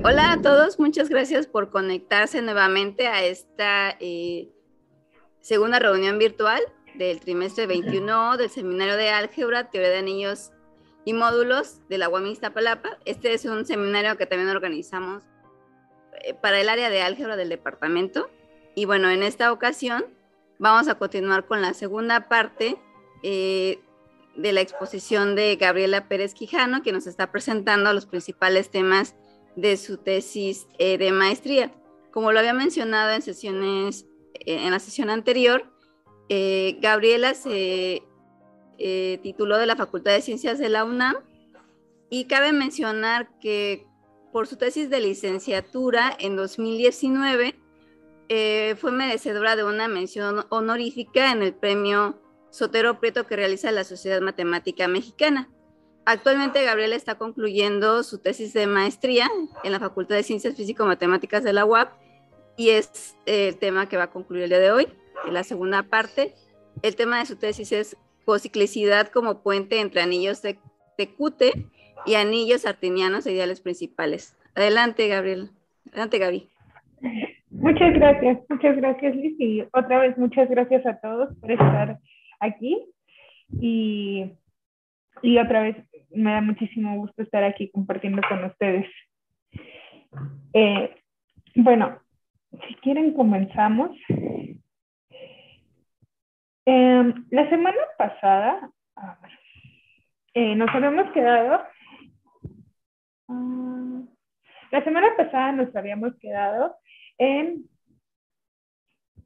Hola a todos, muchas gracias por conectarse nuevamente a esta eh, segunda reunión virtual del trimestre 21 del Seminario de Álgebra, Teoría de Anillos y Módulos de la UAM Iztapalapa. Este es un seminario que también organizamos eh, para el área de álgebra del departamento. Y bueno, en esta ocasión vamos a continuar con la segunda parte eh, de la exposición de Gabriela Pérez Quijano, que nos está presentando los principales temas de su tesis eh, de maestría. Como lo había mencionado en sesiones, eh, en la sesión anterior, eh, Gabriela se tituló de la Facultad de Ciencias de la UNAM y cabe mencionar que por su tesis de licenciatura en 2019 fue merecedora de una mención honorífica en el premio Sotero Prieto que realiza la Sociedad Matemática Mexicana. Actualmente Gabriela está concluyendo su tesis de maestría en la Facultad de Ciencias Físico-Matemáticas de la UAP y es eh, el tema que va a concluir el día de hoy, en la segunda parte. El tema de su tesis es cociclicidad como puente entre anillos de, Cute y anillos artinianos e ideales principales. Adelante, Gabriela. Adelante, Gaby. Muchas gracias, muchas gracias, Liz. Y otra vez, muchas gracias a todos por estar aquí. Y, y otra vez, me da muchísimo gusto estar aquí compartiendo con ustedes. Eh, bueno, si quieren comenzamos. Em, la semana pasada eh, nos habíamos quedado, ah, la semana pasada nos habíamos quedado en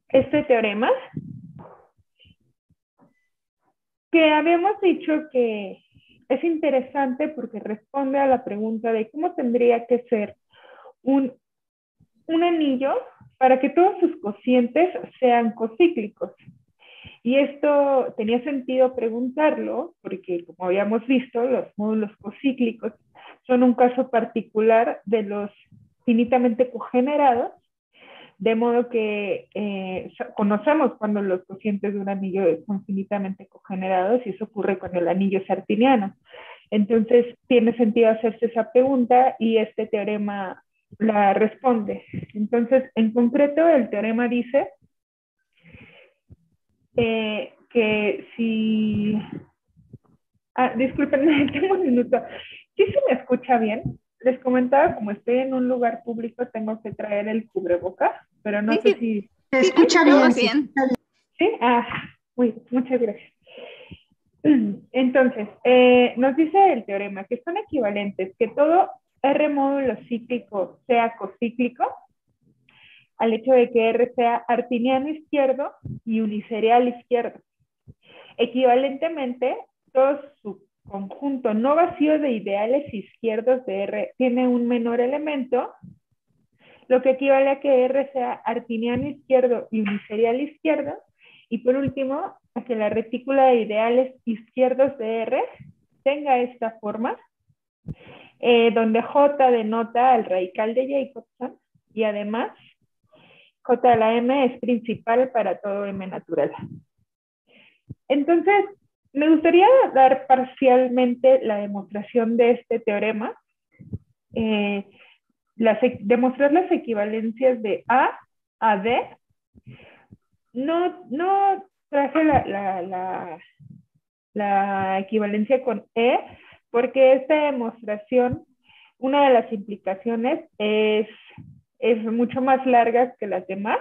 este teorema que habíamos dicho que es interesante porque responde a la pregunta de cómo tendría que ser un, un anillo para que todos sus cocientes sean cocíclicos. Y esto tenía sentido preguntarlo porque, como habíamos visto, los módulos cocíclicos son un caso particular de los finitamente cogenerados de modo que eh, conocemos cuando los cocientes de un anillo son finitamente cogenerados y eso ocurre con el anillo sartiniano. Entonces, tiene sentido hacerse esa pregunta y este teorema la responde. Entonces, en concreto, el teorema dice eh, que si... Ah, disculpen, tengo un minuto. ¿Sí se me escucha bien? Les comentaba, como estoy en un lugar público, tengo que traer el cubreboca, pero no sé si... Se escucha bien. Sí, ah, muy, muchas gracias. Entonces, eh, nos dice el teorema que son equivalentes, que todo R módulo cíclico sea cocíclico, al hecho de que R sea artiniano izquierdo y uniserial izquierdo. Equivalentemente, todos sus conjunto no vacío de ideales izquierdos de R tiene un menor elemento, lo que equivale a que R sea artiniano izquierdo y uniserial izquierdo. Y por último, a que la retícula de ideales izquierdos de R tenga esta forma, eh, donde J denota al radical de Jacobson y además J a la M es principal para todo M natural. Entonces, me gustaría dar parcialmente la demostración de este teorema, eh, demostrar las equivalencias de A a D. No, no traje la, la, equivalencia con E, porque esta demostración, una de las implicaciones es, es mucho más larga que las demás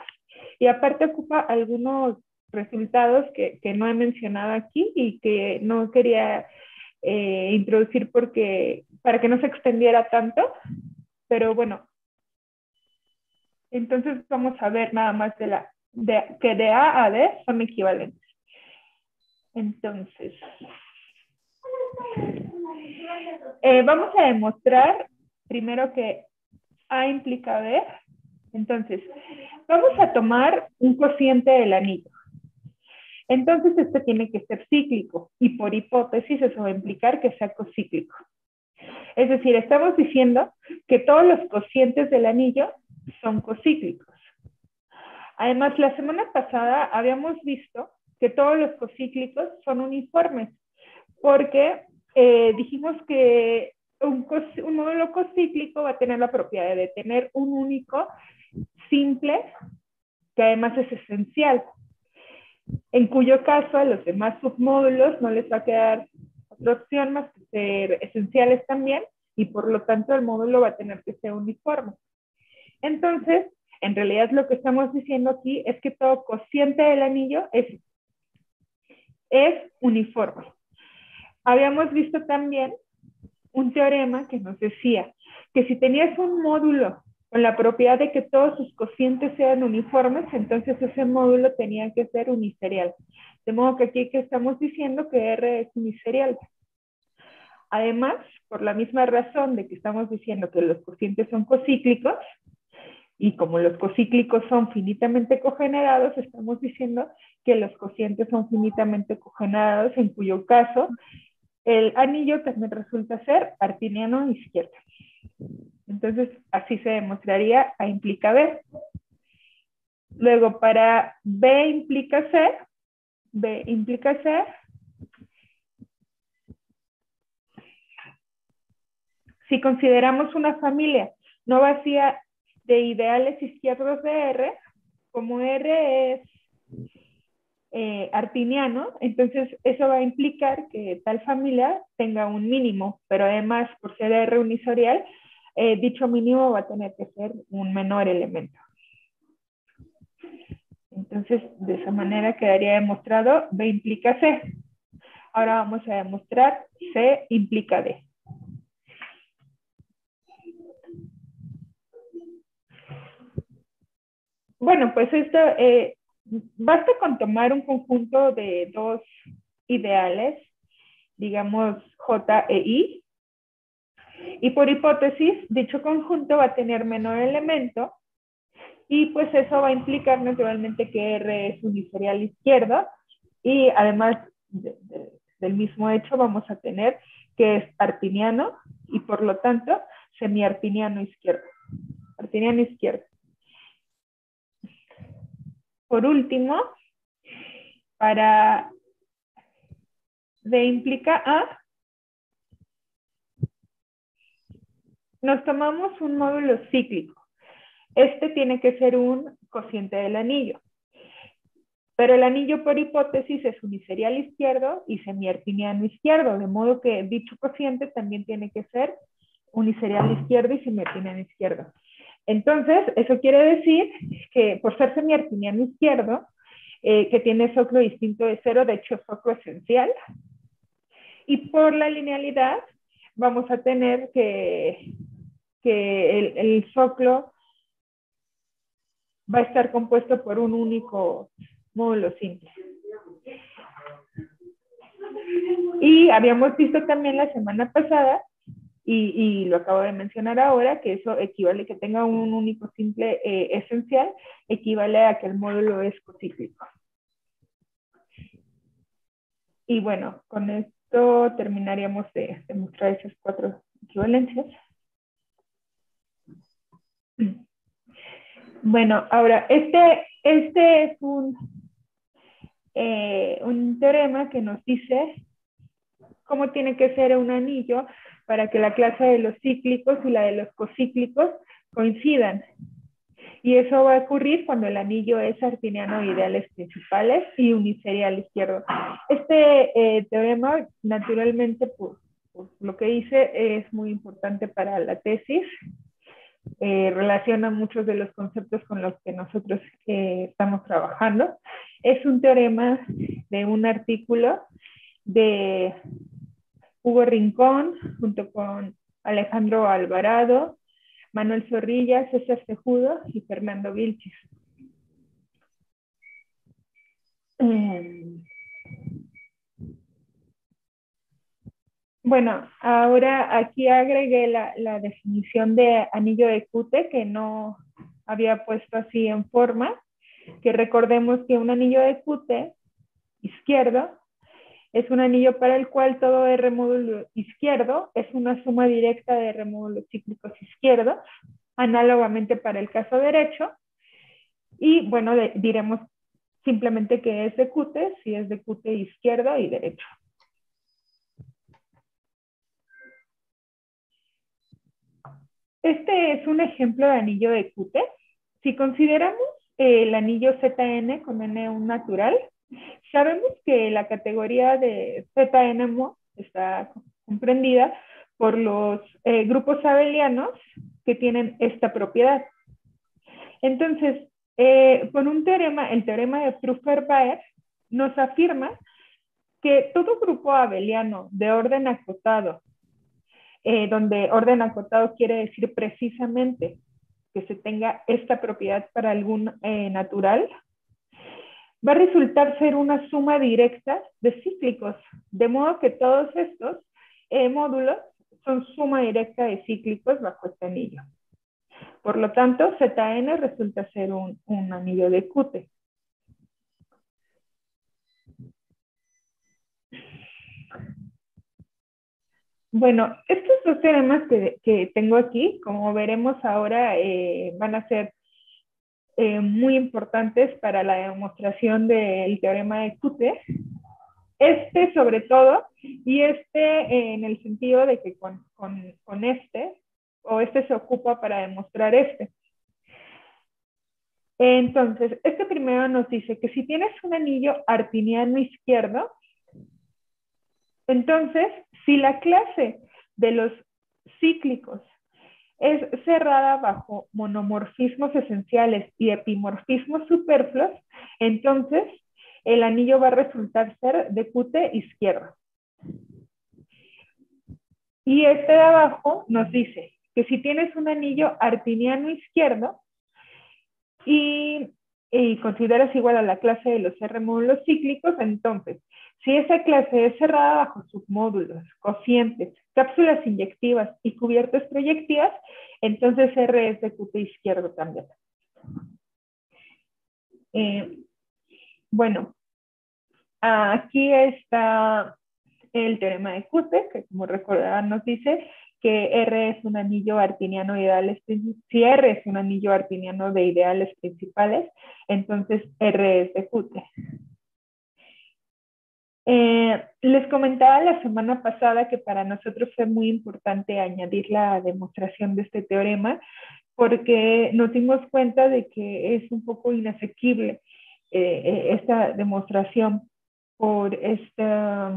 y aparte ocupa algunos resultados que, no he mencionado aquí y que no quería eh, introducir porque para que no se extendiera tanto, pero bueno, entonces vamos a ver nada más de la de, que de A a D son equivalentes. Entonces, eh, vamos a demostrar primero que A implica B. Entonces, vamos a tomar un cociente del anillo. Entonces, este tiene que ser cíclico y por hipótesis eso va a implicar que sea cocíclico. Es decir, estamos diciendo que todos los cocientes del anillo son cocíclicos. Además, la semana pasada habíamos visto que todos los cocíclicos son uniformes, porque eh, dijimos que un, un módulo cocíclico va a tener la propiedad de tener un único simple que además es esencial, en cuyo caso a los demás submódulos no les va a quedar otra opción más que ser esenciales también y por lo tanto el módulo va a tener que ser uniforme. Entonces, en realidad lo que estamos diciendo aquí es que todo cociente del anillo es, es uniforme. Habíamos visto también un teorema que nos decía que si tenías un módulo con la propiedad de que todos sus cocientes sean uniformes, entonces ese módulo tenía que ser uniserial. De modo que aquí que estamos diciendo que R es uniserial. Además, por la misma razón de que estamos diciendo que los cocientes son cocíclicos, y como los cocíclicos son finitamente cogenerados, estamos diciendo que los cocientes son finitamente cogenerados, en cuyo caso el anillo también resulta ser artiniano izquierdo. Entonces, así se demostraría A implica B. Luego, para B implica C, B implica C, si consideramos una familia no vacía de ideales izquierdos de R, como R es eh, artiniano, entonces eso va a implicar que tal familia tenga un mínimo, pero además por ser R unisorial, eh, dicho mínimo va a tener que ser un menor elemento. Entonces, de esa manera quedaría demostrado B implica C. Ahora vamos a demostrar C implica D. Bueno, pues esto, eh, basta con tomar un conjunto de dos ideales, digamos J e I, y por hipótesis, dicho conjunto va a tener menor elemento, y pues eso va a implicar naturalmente que R es uniserial izquierdo, y además del mismo hecho vamos a tener que es artiniano, y por lo tanto semiartiniano izquierdo. Artiniano izquierdo. Por último, para D implica A, nos tomamos un módulo cíclico. Este tiene que ser un cociente del anillo. Pero el anillo por hipótesis es uniserial izquierdo y semiartiniano izquierdo, de modo que dicho cociente también tiene que ser uniserial izquierdo y semiartiniano izquierdo. Entonces, eso quiere decir que por ser semiartiniano izquierdo, eh, que tiene soclo distinto de cero, de hecho soclo esencial, y por la linealidad vamos a tener que, que el, el soclo va a estar compuesto por un único módulo simple. Y habíamos visto también la semana pasada y, lo acabo de mencionar ahora, que eso equivale que tenga un único simple eh, esencial, equivale a que el módulo es cocíclico. Y bueno, con esto terminaríamos de, mostrar esas cuatro equivalencias. Bueno, ahora, este, este es un, eh, un teorema que nos dice cómo tiene que ser un anillo para que la clase de los cíclicos y la de los cocíclicos coincidan. Y eso va a ocurrir cuando el anillo es artiniano de ideales principales y uniserial izquierdo. Este eh, teorema, naturalmente, por, lo que hice, es muy importante para la tesis. Eh, relaciona muchos de los conceptos con los que nosotros eh, estamos trabajando. Es un teorema de un artículo de Hugo Rincón, junto con Alejandro Alvarado, Manuel Zorrilla, César Cejudo y Fernando Vilchis. Em, bueno, ahora aquí agregué la, definición de anillo de Cute que no había puesto así en forma, que recordemos que un anillo de Cute izquierdo es un anillo para el cual todo R módulo izquierdo es una suma directa de R módulos cíclicos izquierdos, análogamente para el caso derecho. Y bueno, diremos simplemente que es de Qt si es de Qt izquierdo y derecho. Este es un ejemplo de anillo de Qt. Si consideramos el anillo ZN con N1 natural, sabemos que la categoría de ZN está comprendida por los eh, grupos abelianos que tienen esta propiedad. Entonces, eh, con un teorema, el teorema de Pfeffer-Baer, nos afirma que todo grupo abeliano de orden acotado, eh, donde orden acotado quiere decir precisamente que se tenga esta propiedad para algún natural, va a resultar ser una suma directa de cíclicos, de modo que todos estos módulos son suma directa de cíclicos bajo este anillo. Por lo tanto, ZN resulta ser un, anillo de Qt. Bueno, estos dos teoremas que, tengo aquí, como veremos ahora, eh, van a ser eh, muy importantes para la demostración del teorema de Qt. Este sobre todo, y este en el sentido de que con, con, este, o este se ocupa para demostrar este. Entonces, este primero nos dice que si tienes un anillo artiniano izquierdo, entonces, si la clase de los cíclicos es cerrada bajo monomorfismos esenciales y epimorfismos superfluos, entonces el anillo va a resultar ser de Qt izquierdo. Y este de abajo nos dice que si tienes un anillo artiniano izquierdo y, consideras igual a la clase de los R módulos cíclicos, entonces, si esa clase es cerrada bajo submódulos, cocientes, cápsulas inyectivas y cubiertas proyectivas, entonces R es de Qt izquierdo también. Eh, bueno, aquí está el teorema de Qt, que como recordarán nos dice que R es un anillo artiniano de ideales, si R es un anillo artiniano de ideales principales, entonces R es de Qt. Eh, les comentaba la semana pasada que para nosotros fue muy importante añadir la demostración de este teorema porque nos dimos cuenta de que es un poco inasequible eh, eh, esta demostración por esta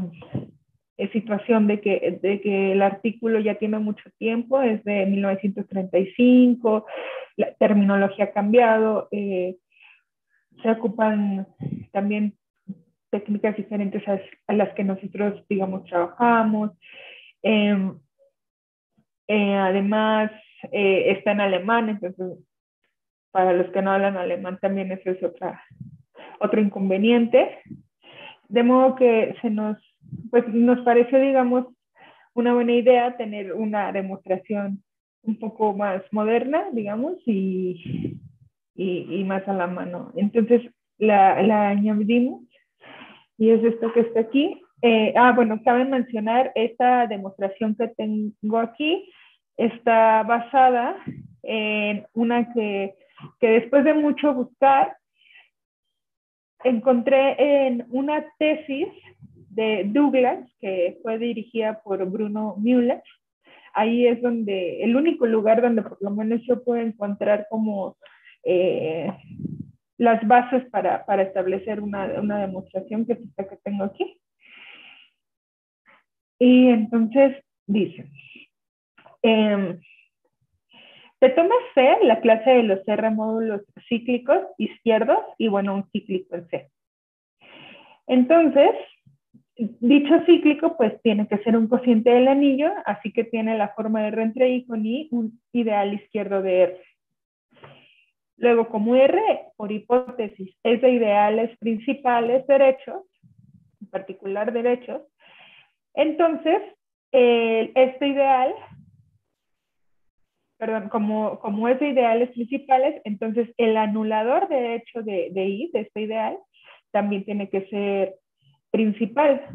eh, situación de que, de que el artículo ya tiene mucho tiempo, es de 1935, la terminología ha cambiado, eh, se ocupan también técnicas diferentes a, las que nosotros, digamos, trabajamos. Em, eh, además, está en alemán, entonces, para los que no hablan alemán también eso es otra, otro inconveniente. De modo que se nos, pues nos pareció, digamos, una buena idea tener una demostración un poco más moderna, digamos, y, y, más a la mano. Entonces la, la, añadimos y es esto que está aquí. Eh, ah, bueno, cabe mencionar esta demostración que tengo aquí está basada en una que, que después de mucho buscar encontré en una tesis de Douglas, que fue dirigida por Bruno Müller. Ahí es donde, el único lugar donde por lo menos yo puedo encontrar como eh, las bases para, para establecer una, una, demostración que es que tengo aquí. Y entonces dice, eh, se toma C, la clase de los R módulos cíclicos izquierdos y bueno, un cíclico en C. Entonces, dicho cíclico pues tiene que ser un cociente del anillo, así que tiene la forma de R entre I con I, un ideal izquierdo de R. Luego, como R, por hipótesis, es de ideales principales derechos, en particular derechos, entonces este ideal perdón, como, como es de ideales principales, entonces el anulador de hecho de, de I, de este ideal, también tiene que ser principal.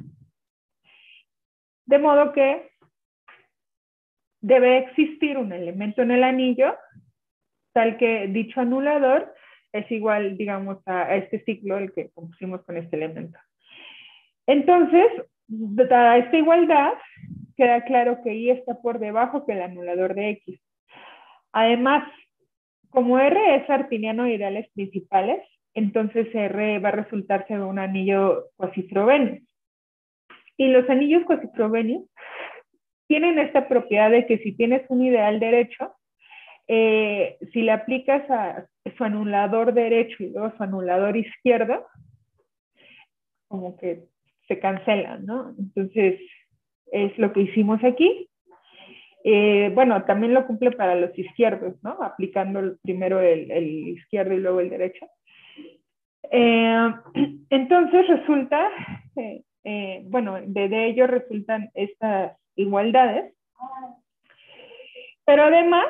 De modo que debe existir un elemento en el anillo tal que dicho anulador es igual, digamos, a, este ciclo el que compusimos con este elemento. Entonces, dada esta igualdad, queda claro que I está por debajo que el anulador de X. Además, como R es artiniano de ideales principales, entonces R va a resultar ser un anillo cuasifrovenio. Y los anillos cuasifrovenios tienen esta propiedad de que si tienes un ideal derecho, eh, si le aplicas a su anulador derecho y luego su anulador izquierdo, como que se cancelan, ¿no? Entonces, es lo que hicimos aquí. Eh, bueno, también lo cumple para los izquierdos, ¿no? Aplicando primero el, izquierdo y luego el derecho. Eh, entonces resulta, bueno, de, de ello resultan estas igualdades, pero además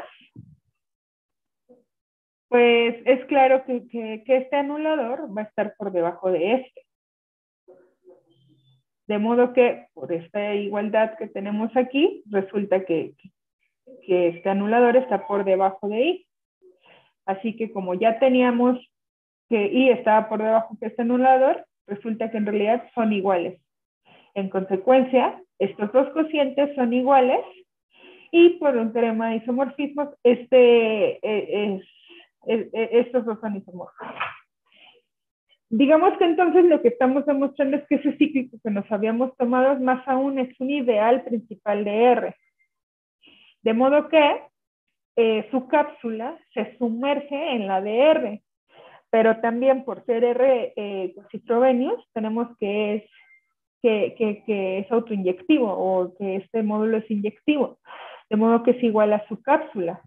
pues es claro que, este anulador va a estar por debajo de este. De modo que por esta igualdad que tenemos aquí, resulta que, que este anulador está por debajo de I. Así que como ya teníamos que I estaba por debajo de este anulador, resulta que en realidad son iguales. En consecuencia, estos dos cocientes son iguales y por un teorema de isomorfismos, este eh, es estos dos son isomorfos. Digamos que entonces lo que estamos demostrando es que ese cíclico que nos habíamos tomado más aún es un ideal principal de R. De modo que eh, su cápsula se sumerge en la de R, pero también por ser R eh, tenemos que es, que, que, que es autoinyectivo o que este módulo es inyectivo, de modo que es igual a su cápsula.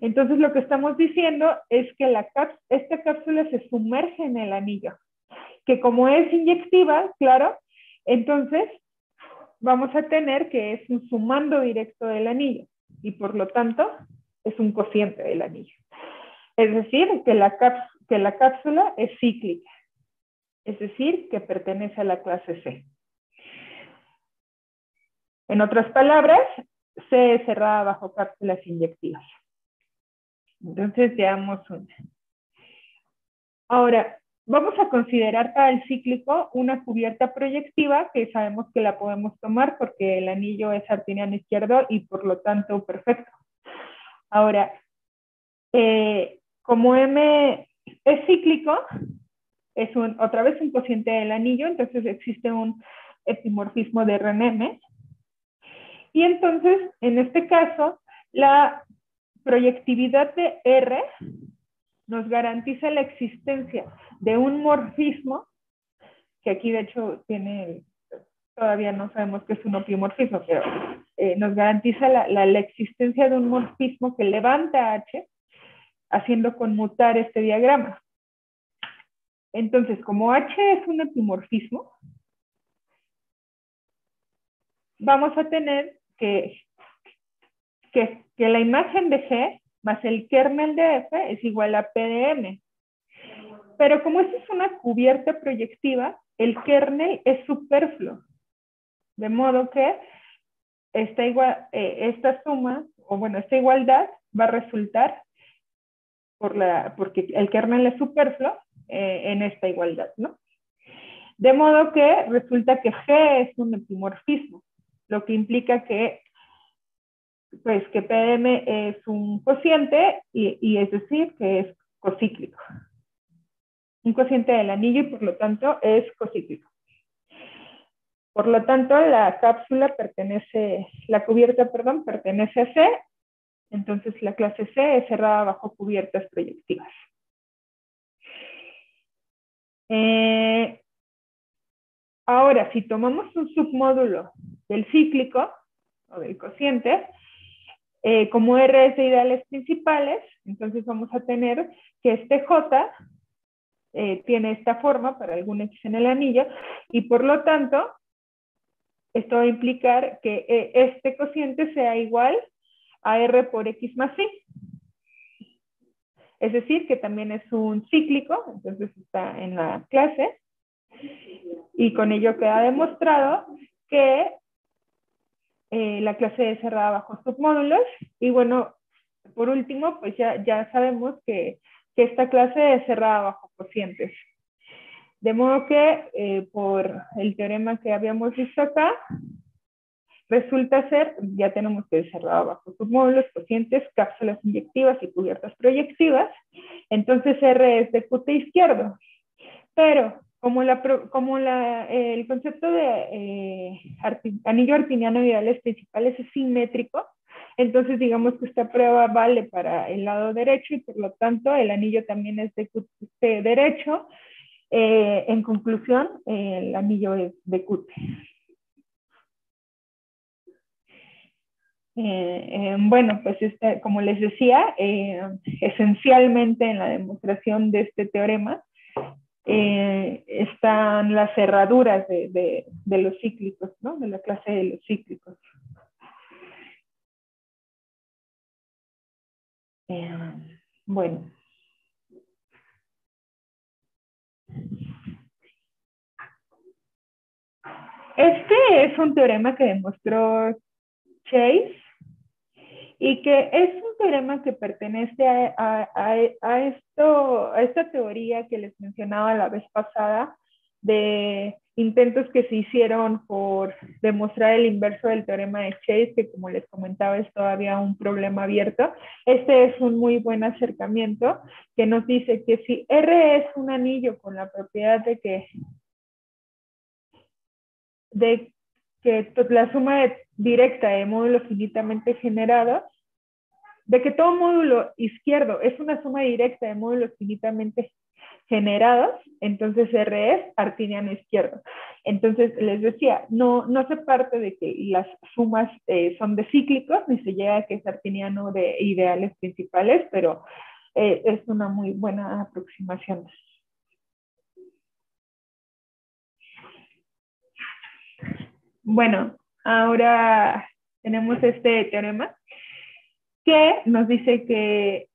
Entonces lo que estamos diciendo es que la esta cápsula se sumerge en el anillo, que como es inyectiva, claro, entonces vamos a tener que es un sumando directo del anillo y por lo tanto es un cociente del anillo. Es decir, que la, que la cápsula es cíclica, es decir, que pertenece a la clase C. En otras palabras, C es cerrada bajo cápsulas inyectivas. Entonces, veamos una. Ahora, vamos a considerar para el cíclico una cubierta proyectiva que sabemos que la podemos tomar porque el anillo es artiniano izquierdo y por lo tanto perfecto. Ahora, eh, como M es cíclico, es un, otra vez un cociente del anillo, entonces existe un epimorfismo de RNM. Y entonces, en este caso, la proyectividad de R nos garantiza la existencia de un morfismo, que aquí de hecho tiene, todavía no sabemos qué es un opiomorfismo, pero eh, nos garantiza la, la, existencia de un morfismo que levanta H, haciendo conmutar este diagrama. Entonces, como H es un epimorfismo, vamos a tener que que, la imagen de G más el kernel de F es igual a P de M. Pero como esta es una cubierta proyectiva, el kernel es superfluo. De modo que esta, igual, eh, esta suma, o bueno, esta igualdad va a resultar por la, porque el kernel es superfluo eh, en esta igualdad, ¿no? De modo que resulta que G es un epimorfismo, lo que implica que pues que PM es un cociente y, es decir, que es cocíclico. Un cociente del anillo y por lo tanto es cocíclico. Por lo tanto, la cápsula pertenece, la cubierta, perdón, pertenece a C, entonces la clase C es cerrada bajo cubiertas proyectivas. Eh, ahora, si tomamos un submódulo del cíclico o del cociente, eh, como R es de ideales principales, entonces vamos a tener que este J eh, tiene esta forma para algún X en el anillo y por lo tanto esto va a implicar que eh, este cociente sea igual a por X más Y. Es decir, que también es un cíclico, entonces está en la clase. Y con ello queda demostrado que eh, la clase es cerrada bajo submódulos. Y bueno, por último, pues ya, ya sabemos que, que esta clase es cerrada bajo cocientes. De modo que eh, por el teorema que habíamos visto acá, resulta ser, ya tenemos que cerrado bajo submódulos, cocientes, cápsulas inyectivas y cubiertas proyectivas. Entonces R es de QT izquierdo. Pero como, la, como la, el concepto de eh, anillo artiniano ideales principales es simétrico, entonces digamos que esta prueba vale para el lado derecho y por lo tanto el anillo también es de QT derecho. Eh, en conclusión, el anillo es de QT. Eh, eh, bueno, pues este, como les decía, eh, esencialmente en la demostración de este teorema están las cerraduras de, de, los cíclicos, ¿no? de la clase de los cíclicos. bueno. Este es un teorema que demostró Chase y que es un teorema que pertenece a, esto, a esta teoría que les mencionaba la vez pasada de intentos que se hicieron por demostrar el inverso del teorema de Chase, que como les comentaba es todavía un problema abierto. Este es un muy buen acercamiento que nos dice que si R es un anillo con la propiedad de que, de que la suma directa de módulos finitamente generados, de que todo módulo izquierdo es una suma directa de módulos finitamente generados, entonces R es artiniano izquierdo. Entonces, les decía, no, no se parte de que las sumas eh, son de cíclicos, ni se llega a que es artiniano de ideales principales, pero eh, es una muy buena aproximación. Bueno, ahora tenemos este teorema que nos dice que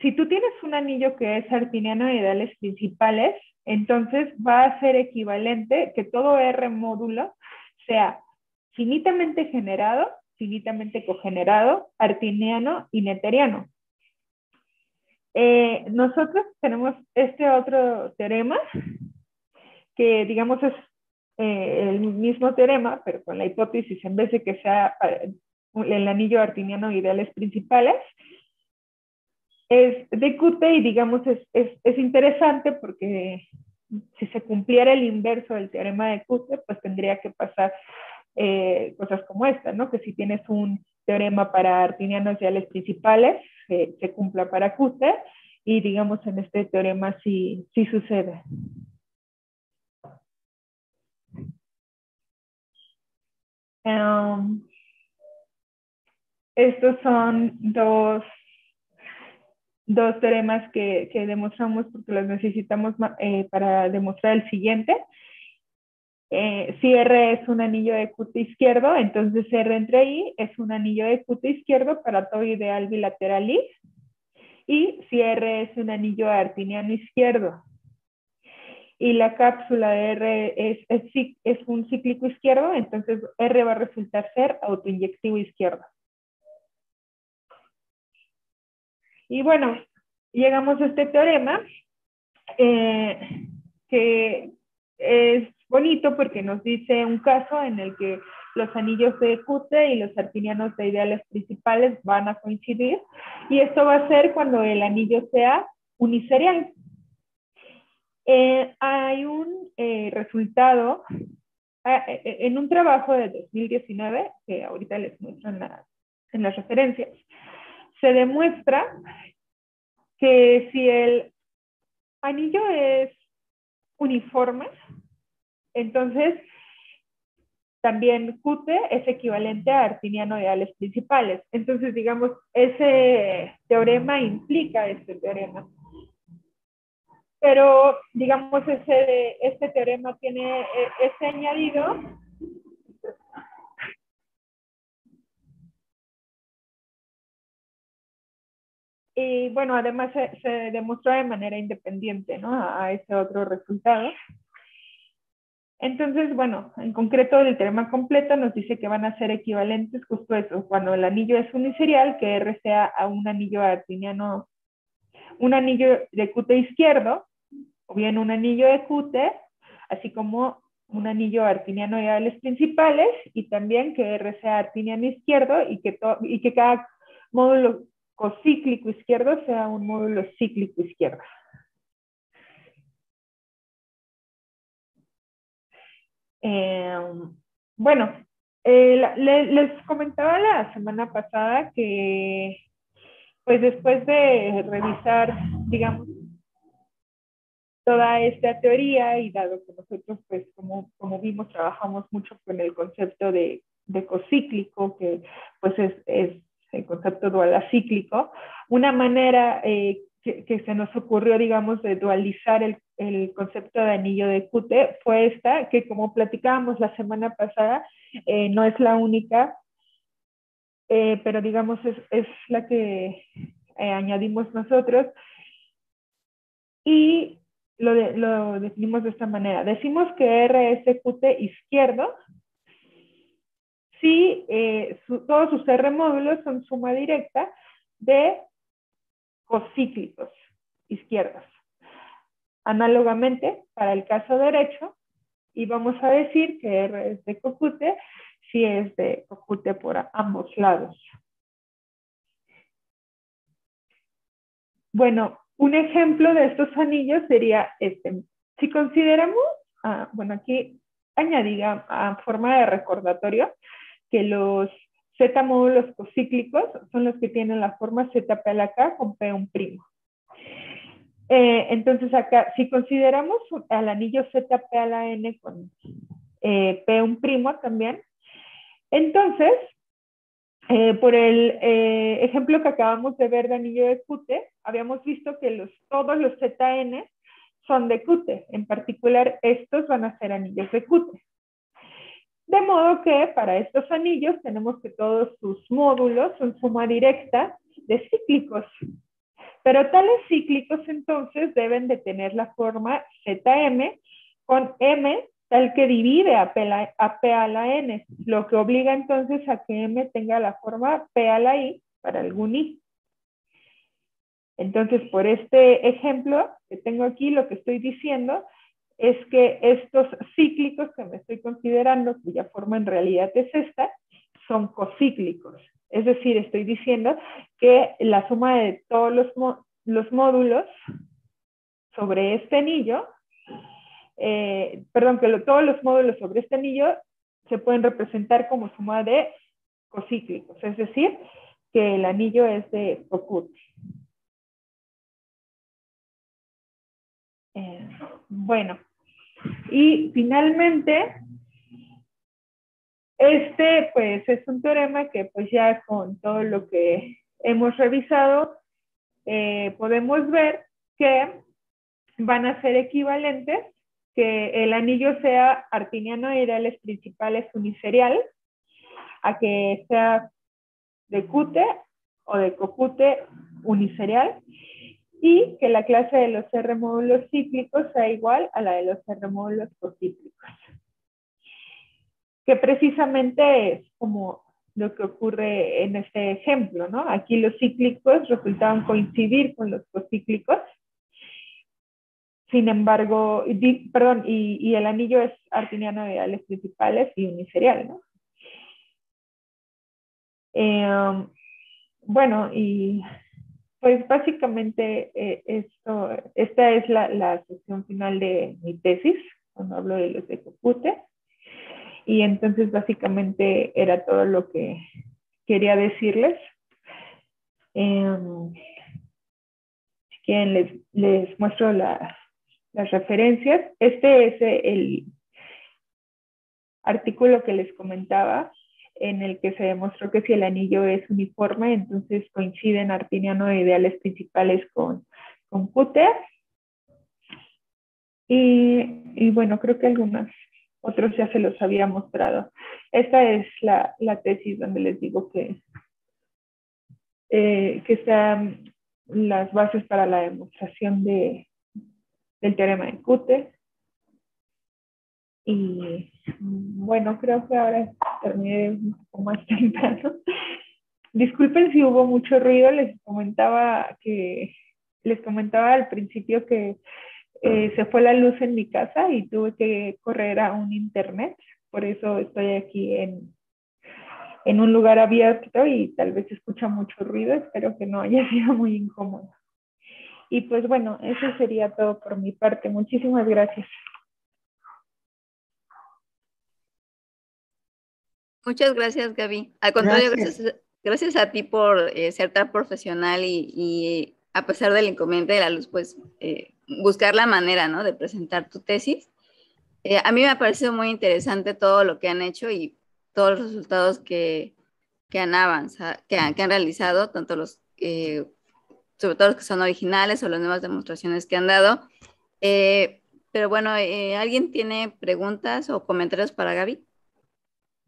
si tú tienes un anillo que es artiniano de ideales principales, entonces va a ser equivalente que todo R módulo sea finitamente generado, finitamente cogenerado, artiniano y neteriano. Eh, nosotros tenemos este otro teorema que digamos es eh, el mismo teorema, pero con la hipótesis, en vez de que sea eh, el anillo artiniano ideales principales, es de QT y digamos es, es, es, interesante porque si se cumpliera el inverso del teorema de QT, pues tendría que pasar eh, cosas como esta, ¿no? Que si tienes un teorema para artinianos ideales principales, se cumpla para QT y digamos en este teorema sí, sí sucede. Um, estos son dos, dos teoremas que, que demostramos porque los necesitamos eh, para demostrar el siguiente. Eh, si R es un anillo de QT izquierdo, entonces R entre I es un anillo de QT izquierdo para todo ideal bilateral I. Y si R es un anillo artiniano izquierdo, y la cápsula de R es, un cíclico izquierdo, entonces R va a resultar ser autoinyectivo izquierdo. Y bueno, llegamos a este teorema eh, que es bonito porque nos dice un caso en el que los anillos de QT y los artinianos de ideales principales van a coincidir y esto va a ser cuando el anillo sea uniserial. Eh, hay un eh, resultado ah, eh, en un trabajo de 2019, que ahorita les muestro en, las referencias, se demuestra que si el anillo es uniforme, entonces también QT es equivalente a artiniano de ideales principales. Entonces, digamos, ese teorema implica este teorema pero digamos ese, este teorema tiene este añadido y bueno, además se, demostró de manera independiente ¿no? a, ese otro resultado. Entonces, bueno, en concreto el teorema completo nos dice que van a ser equivalentes justo eso, cuando el anillo es uniserial, que R sea a un anillo artiniano, un anillo de QT izquierdo, o bien un anillo de QT, así como un anillo artiniano ideales principales y también que R sea artiniano izquierdo y que, y que cada módulo cocíclico izquierdo sea un módulo cíclico izquierdo. Em, bueno, eh, les comentaba la semana pasada que pues después de revisar, digamos, toda esta teoría y dado que nosotros, pues, como, como vimos, trabajamos mucho con el concepto de, de cocíclico, que pues es, es el concepto dual acíclico, una manera eh, que, que, se nos ocurrió, digamos, de dualizar el, el, concepto de anillo de Cute fue esta, que como platicábamos la semana pasada, eh, no es la única, eh, pero digamos es, es la que añadimos nosotros. Y lo, lo definimos de esta manera. Decimos que R es QT izquierdo si eh, todos sus R módulos son suma directa de cocíclicos izquierdos. Análogamente, para el caso derecho, y vamos a decir que R es de cocute si es de cocute por ambos lados. Bueno, un ejemplo de estos anillos sería este. Si consideramos, ah, bueno, aquí añadí a, forma de recordatorio que los Z módulos cocíclicos son los que tienen la forma Z K con P1'. primo. Eh, entonces acá, si consideramos al anillo ZP a la N con eh, P1' primo también, entonces eh, por el eh, ejemplo que acabamos de ver de anillo de Cute, habíamos visto que los, todos los ZN son de Cute. En particular, estos van a ser anillos de Cute. De modo que para estos anillos tenemos que todos sus módulos son suma directa de cíclicos. Pero tales cíclicos entonces deben de tener la forma ZM con M tal que divide a P, a la N, lo que obliga entonces a que M tenga la forma P a la I para algún I. Entonces, por este ejemplo que tengo aquí, lo que estoy diciendo es que estos cíclicos que me estoy considerando, cuya forma en realidad es esta, son cocíclicos. Es decir, estoy diciendo que la suma de todos los, los módulos sobre este anillo eh, perdón, que todos los módulos sobre este anillo se pueden representar como suma de cocíclicos, es decir, que el anillo es de Foucault. Eh, bueno, y finalmente, este pues es un teorema que pues ya con todo lo que hemos revisado, eh, podemos ver que van a ser equivalentes que el anillo sea artiniano ideales principales uniserial, a que sea de cute o de cocute uniserial, y que la clase de los R módulos cíclicos sea igual a la de los R módulos cocíclicos. Que precisamente es como lo que ocurre en este ejemplo, ¿no? Aquí los cíclicos resultaban coincidir con los cocíclicos sin embargo, perdón, y, el anillo es artiniano de ideales principales y uniserial, ¿no? Eh, bueno, y pues básicamente eh, esto, esta es la, la, sección final de mi tesis, cuando hablo de los de Copute. Y entonces básicamente era todo lo que quería decirles. Eh, si quieren, les, les muestro la, las referencias. Este es el artículo que les comentaba en el que se demostró que si el anillo es uniforme, entonces coinciden artiniano de ideales principales con, con Y, y, bueno, creo que algunos otros ya se los había mostrado. Esta es la, la tesis donde les digo que, eh, que están las bases para la demostración de, del teorema de Cute. Y bueno, creo que ahora terminé un poco más temprano. Disculpen si hubo mucho ruido, les comentaba que les comentaba al principio que eh, se fue la luz en mi casa y tuve que correr a un internet. Por eso estoy aquí en, en un lugar abierto y tal vez escucha mucho ruido. Espero que no haya sido muy incómodo. Y pues bueno, eso sería todo por mi parte. Muchísimas gracias. Muchas gracias, Gaby. Al contrario, gracias, a ti por eh, ser tan profesional y, a pesar del inconveniente de la luz, pues eh, buscar la manera, ¿no? De presentar tu tesis. Eh, a mí me ha parecido muy interesante todo lo que han hecho y todos los resultados que, que han avanzado, que han, que han realizado, tanto los, sobre todo los que son originales o las nuevas demostraciones que han dado. pero bueno, ¿alguien tiene preguntas o comentarios para Gaby?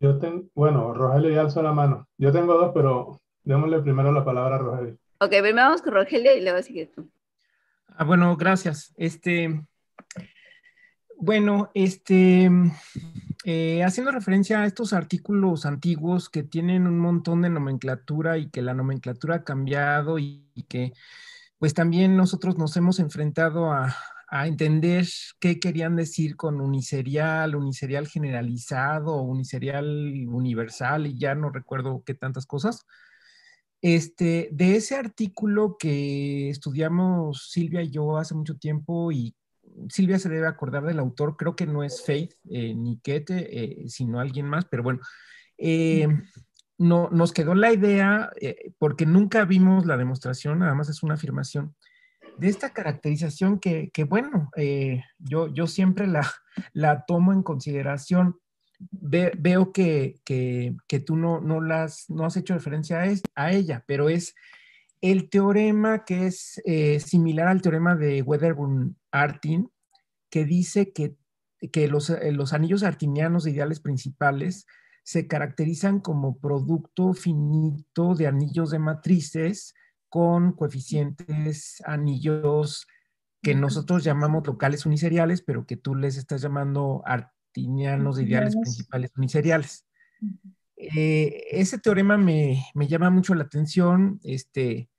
Yo tengo, bueno, Rogelio ya alzó la mano. Yo tengo dos, pero démosle primero la palabra a Rogelio. Ok, primero vamos con Rogelio y luego sigue tú. Ah, bueno, gracias. Este, bueno, este, eh, haciendo referencia a estos artículos antiguos que tienen un montón de nomenclatura y que la nomenclatura ha cambiado y que pues también nosotros nos hemos enfrentado a, entender qué querían decir con uniserial, uniserial generalizado, uniserial universal, y ya no recuerdo qué tantas cosas. Este, de ese artículo que estudiamos Silvia y yo hace mucho tiempo, y Silvia se debe acordar del autor, creo que no es Faith eh, ni Kete, eh, sino alguien más, pero bueno, eh, no, nos quedó la idea, porque nunca vimos la demostración, nada más es una afirmación, de esta caracterización que, bueno, yo, yo siempre la, la tomo en consideración. veo que, tú no, no, las, no has hecho referencia a, a ella, pero es el teorema que es similar al teorema de Wedderburn-Artin, que dice que, los, eh, los, anillos artinianos de ideales principales se caracterizan como producto finito de anillos de matrices con coeficientes anillos que nosotros llamamos locales uniseriales, pero que tú les estás llamando artinianos de ideales principales uniseriales. Eh, ese teorema me, llama mucho la atención. Este,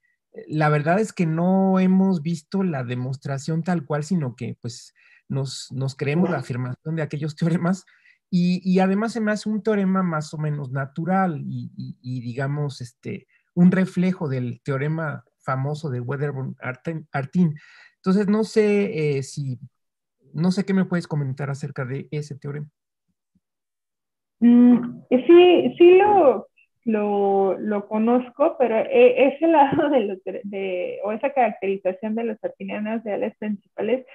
la verdad es que no hemos visto la demostración tal cual, sino que pues nos, creemos la afirmación de aquellos teoremas. Y, además se me hace un teorema más o menos natural y, y digamos, este, un reflejo del teorema famoso de Wedderburn-Artin. Entonces, no sé eh, si, no sé qué me puedes comentar acerca de ese teorema. Mm, sí, sí lo, lo, conozco, pero e, ese lado de, los, de, o esa caracterización de los artinianos de alas principales,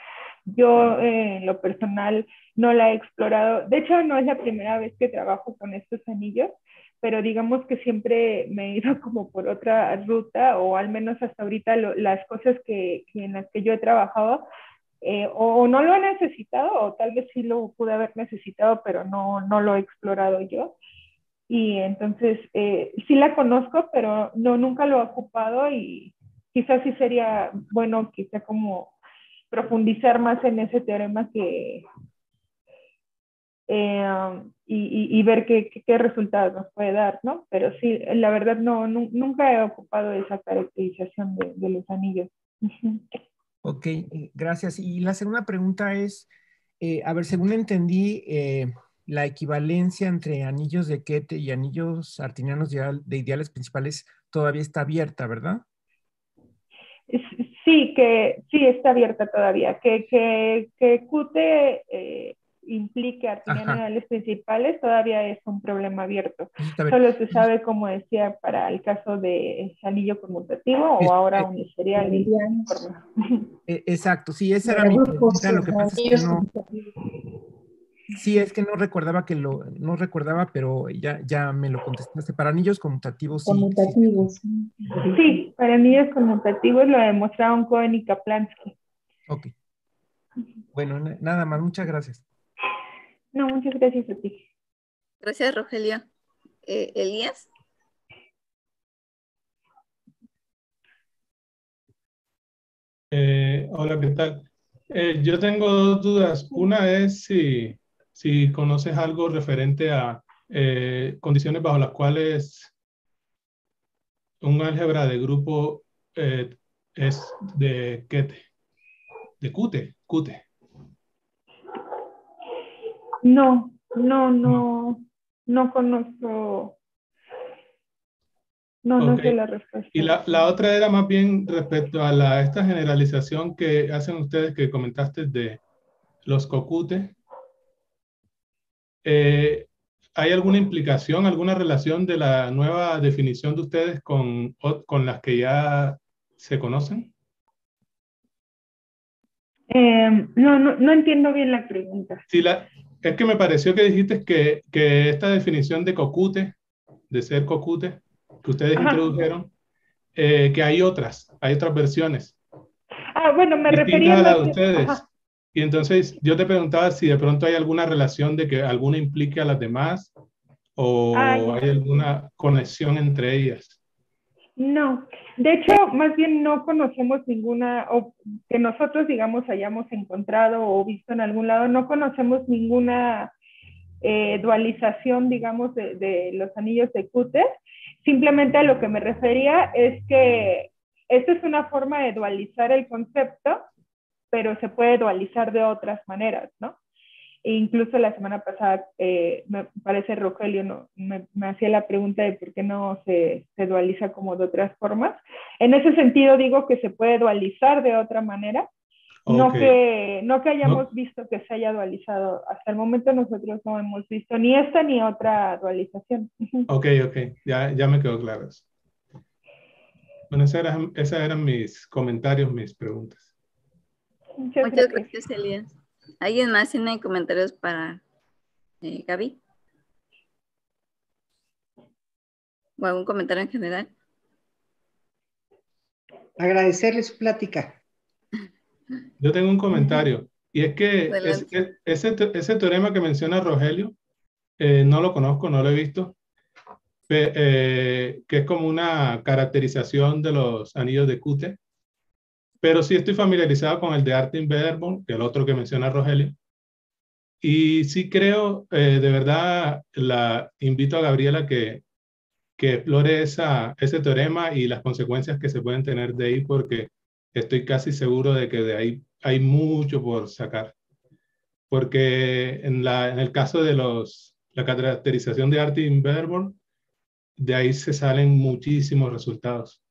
yo eh, en lo personal no la he explorado. De hecho, no es la primera vez que trabajo con estos anillos pero digamos que siempre me he ido como por otra ruta, o al menos hasta ahorita las cosas que, en las que yo he trabajado, eh, o, no lo he necesitado, o tal vez sí lo pude haber necesitado, pero no, no lo he explorado yo. Y entonces eh, sí la conozco, pero no, nunca lo he ocupado y quizás sí sería bueno, quizá como profundizar más en ese teorema que, eh, y, ver qué, qué, resultados nos puede dar, ¿no? Pero sí, la verdad no, nunca he ocupado esa caracterización de, los anillos. Ok, eh, gracias. Y la segunda pregunta es, eh, a ver, según entendí, la equivalencia entre anillos de Kete y anillos artinianos de, ideales principales todavía está abierta, ¿verdad? Sí, que sí está abierta todavía, que, que, que Qt implique arteriales principales todavía es un problema abierto. Solo se sabe, como decía, para el caso de anillo conmutativo o ahora un serial. E, exacto, sí, esa era mi pregunta. Lo que pasa es que no. Sí, es que no recordaba que lo, no recordaba, pero ya, ya me lo contestaste. Para anillos conmutativos, sí. Conmutativos. Sí, para anillos conmutativos lo demostraron Cohen y Kaplansky. Ok. Bueno, nada más, muchas gracias. No, muchas gracias a ti. Gracias, Rogelio. Eh, Elías. Eh, hola, ¿qué tal? Eh, yo tengo dos dudas. Una es si, si conoces algo referente a condiciones bajo las cuales un álgebra de grupo es de Kete. de Qt, Qt. No, no, no, no conozco. No, no sé la respuesta. Y la, la, otra era más bien respecto a la, esta generalización que hacen ustedes que comentaste de los cocutes. Eh, ¿Hay alguna implicación, alguna relación de la nueva definición de ustedes con, con las que ya se conocen? Eh, no, no, no, entiendo bien la pregunta. Sí, la, es que me pareció que dijiste que, que esta definición de cocute, de ser cocute, que ustedes introdujeron, eh, que hay otras, hay otras versiones. Ah, bueno, me refería a la de ustedes. Y entonces yo te preguntaba si de pronto hay alguna relación de que alguna implique a las demás o hay alguna conexión entre ellas. No, de hecho, más bien no conocemos ninguna, o que nosotros, digamos, hayamos encontrado o visto en algún lado, no conocemos ninguna eh, dualización, digamos, de, los anillos de cúter. Simplemente a lo que me refería es que esta es una forma de dualizar el concepto, pero se puede dualizar de otras maneras, ¿no? E incluso la semana pasada, eh, me parece Rogelio no, me, hacía la pregunta de por qué no se, se, dualiza como de otras formas. En ese sentido digo que se puede dualizar de otra manera, no, que, no que hayamos visto que se haya dualizado. Hasta el momento nosotros no hemos visto ni esta ni otra dualización. Ok, ok, ya, ya me quedó claro. Bueno, esos eran, esos eran mis comentarios, mis preguntas. Muchas, Muchas gracias, Elías. ¿Alguien más tiene comentarios para eh, Gaby? ¿O algún comentario en general? Agradecerle su plática. Yo tengo un comentario. Y es que ese, ese, teorema que menciona Rogelio, eh, no lo conozco, no lo he visto, eh, que es como una caracterización de los anillos de Cute pero sí estoy familiarizado con el de Artin Bederborn, que es el otro que menciona Rogelio. Y sí creo, eh, de verdad, la invito a Gabriela que, que explore esa, ese teorema y las consecuencias que se pueden tener de ahí, porque estoy casi seguro de que de ahí hay mucho por sacar. Porque en, la, en el caso de los, la caracterización de Artin Bederborn, de ahí se salen muchísimos resultados.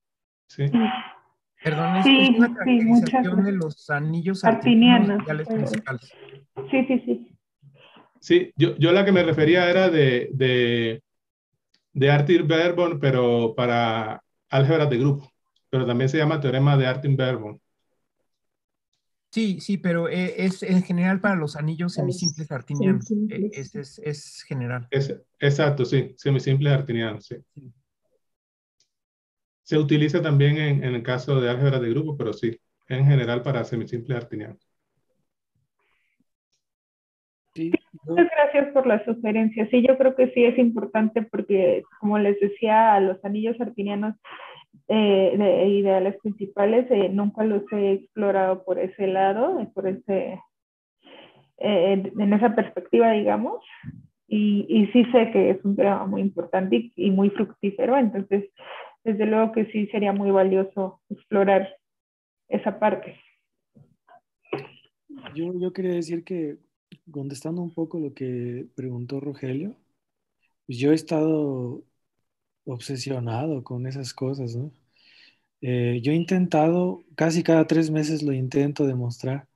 ¿sí? Perdón, es, una caracterización de los anillos artinianos principales. Sí, sí, sí. Sí, yo, yo la que me refería era de, de, de Artin Verbon, pero para álgebras de grupo. Pero también se llama teorema de Artin Verbon. Sí, sí, pero e, es en general para los anillos semisimples artinianos. E, es, es, es general. exacto, sí, semisimples artinianos, sí. Se utiliza también en, el caso de álgebra de grupo, pero sí, en general para semisimples artinianos. Muchas gracias por la sugerencia. Sí, yo creo que sí es importante porque, como les decía, a los anillos artinianos eh, de ideales principales eh, nunca los he explorado por ese lado, por ese, eh, en esa perspectiva, digamos. Y, y, sí sé que es un tema muy importante y, y muy fructífero. Entonces, desde luego que sí sería muy valioso explorar esa parte. Yo, quería decir que, contestando un poco lo que preguntó Rogelio, pues yo he estado obsesionado con esas cosas, ¿no? Eh, yo he intentado, casi cada tres meses lo intento demostrar,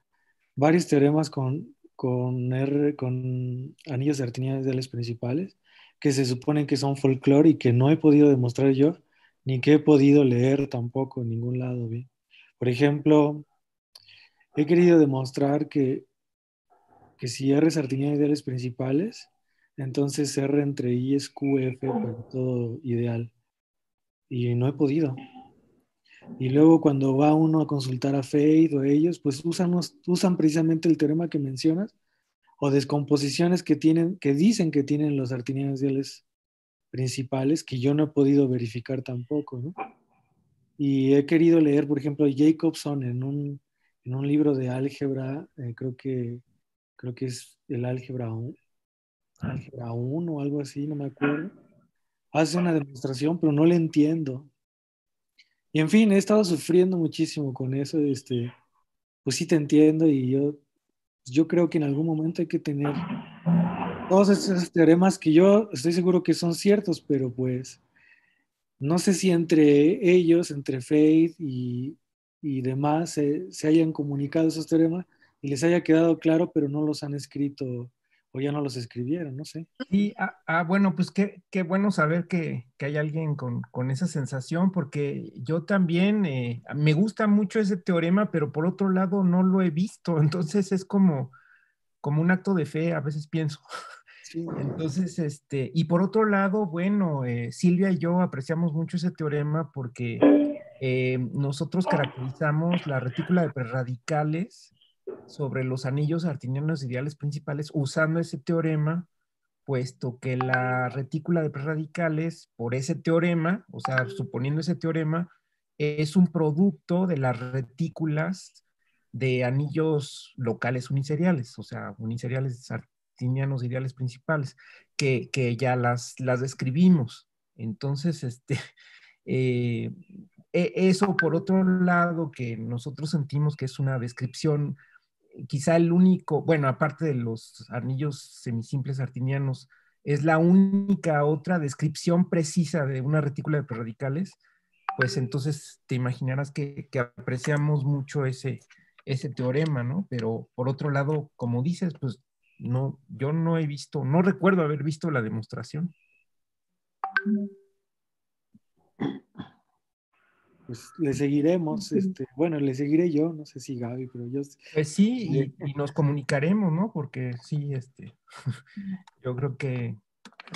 varios teoremas con, con, R, con anillos artiniales principales, que se suponen que son folclore y que no he podido demostrar yo, ni que he podido leer tampoco en ningún lado. Por ejemplo, he querido demostrar que, que si R es artiniano ideales principales, entonces R entre I es QF por todo ideal. Y no he podido. Y luego cuando va uno a consultar a Fade o ellos, pues usan, usan precisamente el teorema que mencionas o descomposiciones que tienen, que dicen que tienen los artinianos ideales principales que yo no he podido verificar tampoco, ¿no? Y he querido leer, por ejemplo, Jacobson en un, en un libro de álgebra, eh, creo, que, creo que es el álgebra 1, álgebra 1 o algo así, no me acuerdo. Hace una demostración, pero no le entiendo. Y en fin, he estado sufriendo muchísimo con eso. Este, pues sí te entiendo y yo, yo creo que en algún momento hay que tener todos esos teoremas que yo estoy seguro que son ciertos, pero pues no sé si entre ellos, entre Faith y, y demás, se, se hayan comunicado esos teoremas y les haya quedado claro, pero no los han escrito o ya no los escribieron, no sé. Sí, ah, ah bueno, pues qué, qué, bueno saber que, que hay alguien con, con, esa sensación, porque yo también eh, me gusta mucho ese teorema, pero por otro lado no lo he visto, entonces es como, como un acto de fe, a veces pienso. Sí. Entonces, este, y por otro lado, bueno, eh, Silvia y yo apreciamos mucho ese teorema porque eh, nosotros caracterizamos la retícula de prerradicales sobre los anillos artinianos ideales principales usando ese teorema, puesto que la retícula de radicales, por ese teorema, o sea, suponiendo ese teorema, es un producto de las retículas de anillos locales uniseriales, o sea, uniseriales artinianos ideales principales, que, que ya las, las describimos. Entonces, este, eh, e, eso por otro lado que nosotros sentimos que es una descripción quizá el único, bueno, aparte de los anillos semisimples artinianos, es la única otra descripción precisa de una retícula de perradicales, pues entonces te imaginarás que, que, apreciamos mucho ese, ese teorema, ¿no? Pero por otro lado, como dices, pues no, yo no he visto, no recuerdo haber visto la demostración pues le seguiremos, este, bueno, le seguiré yo, no sé si Gaby, pero yo... Pues sí, y, nos comunicaremos, ¿no? Porque sí, este, yo creo que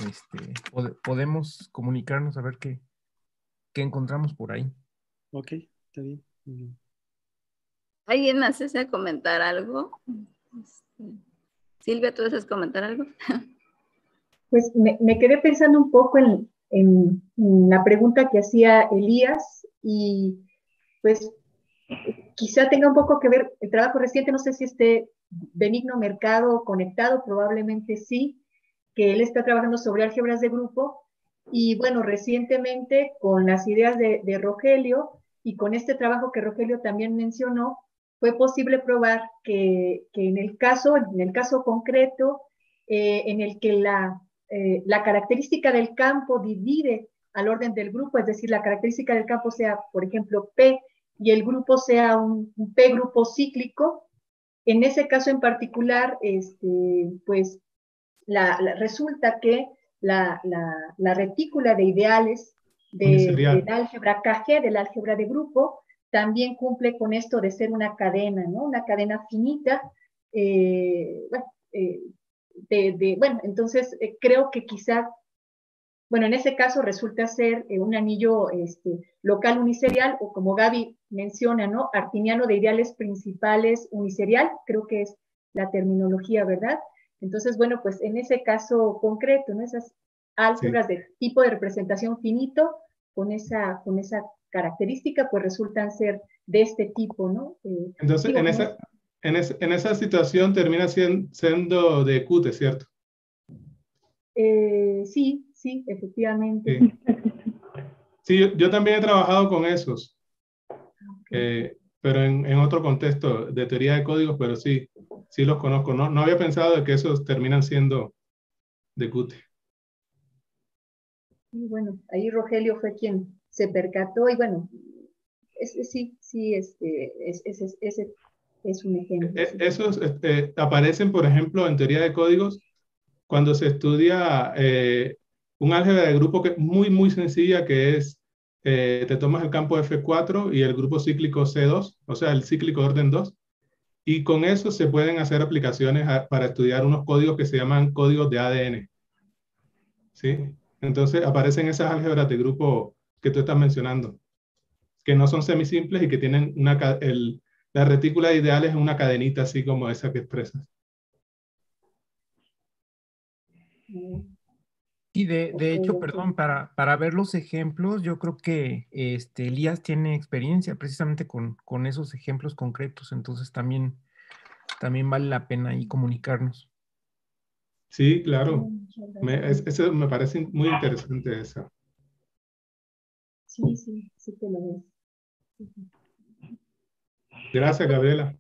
este, podemos comunicarnos a ver qué, qué encontramos por ahí. Ok, está bien. bien. ¿Alguien más desea comentar algo? Este, Silvia, ¿tú deseas comentar algo? Pues me, quedé pensando un poco en, la pregunta que hacía Elías y pues quizá tenga un poco que ver el trabajo reciente, no sé si esté Benigno Mercado conectado, probablemente sí, que él está trabajando sobre álgebras de grupo y bueno, recientemente con las ideas de, de Rogelio y con este trabajo que Rogelio también mencionó, fue posible probar que, que en el caso, en el caso concreto, eh, en el que la, eh, la característica del campo divide al orden del grupo, es decir, la característica del campo sea, por ejemplo, P y el grupo sea un, P grupo cíclico, en ese caso en particular, este, pues la, resulta que la, la, retícula de ideales de, del álgebra KG, del álgebra de grupo, también cumple con esto de ser una cadena, ¿no? Una cadena finita. Eh, bueno, eh, de, bueno, entonces eh, creo que quizá bueno, en ese caso resulta ser un anillo este, local uniserial o como Gaby menciona, ¿no? Artiniano de ideales principales uniserial, creo que es la terminología, ¿verdad? Entonces, bueno, pues en ese caso concreto, ¿no? Esas álgebras de tipo de representación finito con esa, con esa característica, pues resultan ser de este tipo, ¿no? Eh, Entonces, en, esa, en, en, esa situación termina siendo, siendo de Qt, ¿cierto? Eh, sí, sí, efectivamente. Sí, yo, también he trabajado con esos, eh, pero en, en, otro contexto de teoría de códigos, pero sí, sí los conozco. No, no había pensado de que esos terminan siendo de Qt. Y bueno, ahí Rogelio fue quien se percató y bueno, sí, sí, este, ese es, es, un ejemplo. E, esos este, aparecen, por ejemplo, en teoría de códigos cuando se estudia eh, un álgebra de grupo que es muy, muy sencilla, que es, eh, te tomas el campo F4 y el grupo cíclico C2, o sea, el cíclico orden 2, y con eso se pueden hacer aplicaciones para estudiar unos códigos que se llaman códigos de ADN. ¿Sí? Entonces aparecen esas álgebras de grupo que tú estás mencionando, que no son semisimples y que tienen una, el, la retícula ideal es una cadenita así como esa que expresas. Y de, de hecho, perdón, para, para, ver los ejemplos, yo creo que este, Elías tiene experiencia precisamente con, con esos ejemplos concretos, entonces también, también vale la pena ahí comunicarnos. Sí, claro. Me, eso me parece muy interesante eso. Sí, sí, sí que lo es. Gracias, Gabriela.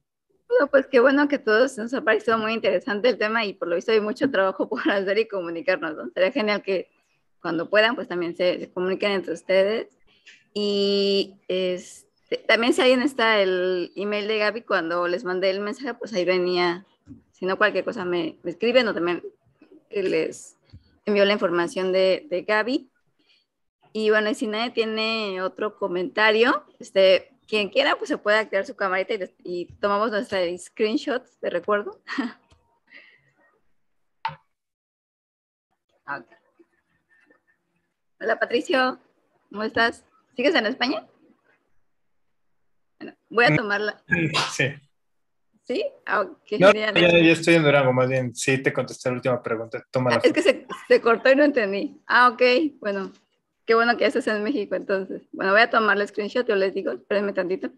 No, pues qué bueno que todos nos ha parecido muy interesante el tema y por lo visto hay mucho trabajo por hacer y comunicarnos. ¿no? Sería genial que cuando puedan, pues también se, se comuniquen entre ustedes. Y este, también si alguien está el email de Gaby, cuando les mandé el mensaje, pues ahí venía, si no cualquier cosa me, me escriben o también les envió la información de, de Gaby. Y bueno, y si nadie tiene otro comentario, este, quien quiera, pues se puede activar su camarita y, y tomamos nuestra screenshot de recuerdo. Hola Patricio, ¿cómo estás? ¿Sigues en España? Bueno, voy a tomarla. Sí. ¿Sí? Ah, ok, No, ya, ya estoy en Durango, más bien. Sí, te contesté la última pregunta. Toma la Ah, es que se, se cortó y no entendí. Ah, ok, bueno. Qué bueno que estás en México entonces. Bueno, voy a tomar el screenshot, yo les digo, espérenme tantito.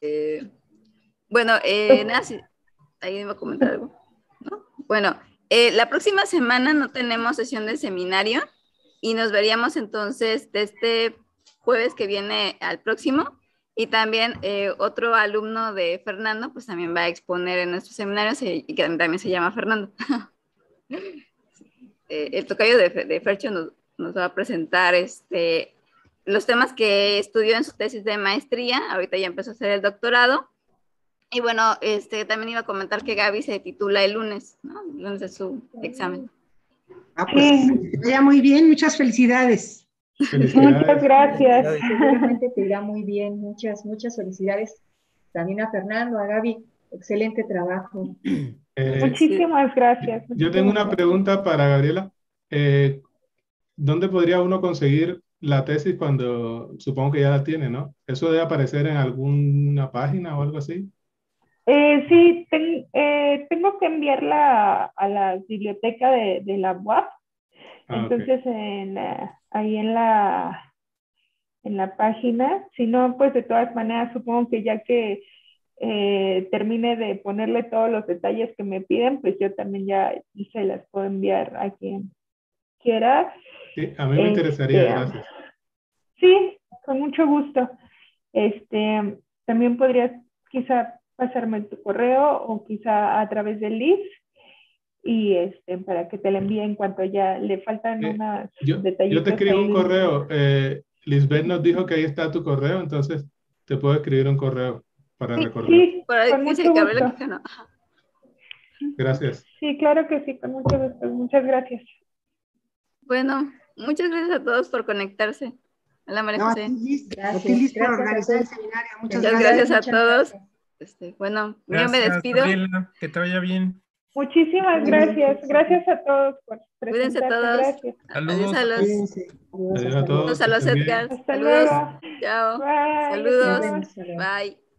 Eh, bueno, eh, nada, sí, ahí va a comentar algo. ¿no? Bueno, eh, la próxima semana no tenemos sesión de seminario y nos veríamos entonces de este jueves que viene al próximo. Y también eh, otro alumno de Fernando, pues también va a exponer en nuestros seminarios y, que también se llama Fernando. Eh, el tocayo de, de Fercho nos, nos va a presentar este, los temas que estudió en su tesis de maestría. Ahorita ya empezó a hacer el doctorado. Y bueno, este, también iba a comentar que Gaby se titula el lunes, ¿no? El lunes de su examen. Ah, pues vaya muy bien, muchas felicidades. Muchas Felicidades. gracias. Seguramente te irá muy bien. Muchas, muchas felicidades también a Fernando, a Gaby. Excelente trabajo. Eh, Muchísimas gracias. Yo tengo una pregunta para Gabriela. Eh, ¿dónde podría uno conseguir la tesis cuando supongo que ya la tiene, ¿no? ¿Eso debe aparecer en alguna página o algo así? Eh, sí, ten- eh, tengo que enviarla a, la biblioteca de, de la UAP. Ah. Entonces, en la- ahí en la, en la página, si no, pues de todas maneras, supongo que ya que eh, termine de ponerle todos los detalles que me piden, pues yo también ya se las puedo enviar a quien quiera. Sí, a mí me interesaría, Este, gracias. Sí, con mucho gusto. Este, también podrías quizá pasarme tu correo o quizá a través del LIS y este, para que te la envíe en cuanto ya le faltan Eh, unas Yo, te escribo un correo. Eh, Lisbeth nos dijo que ahí está tu correo, entonces te puedo escribir un correo para Sí, recordar. sí, Por ahí con mucho gusto. Gracias. Sí, claro que sí, con mucho gusto. Muchas gracias. Bueno, muchas gracias a todos por conectarse. Hola María No, a José. ti, Liz, a Gracias, ti, Liz, por gracias a organizar el seminario. Muchas Muchas gracias. gracias a todos. gracias. Este, bueno, yo me Gracias, despido. Gabriela, que te vaya bien. Muchísimas gracias. Gracias a todos por Cuídense presentarse. todos. Gracias. Adiós Saludos. a los, Cuídense. Adiós, a todos. saludos a los. Edgar. Hasta Saludos. luego. Chao. Bye. Saludos. Bye.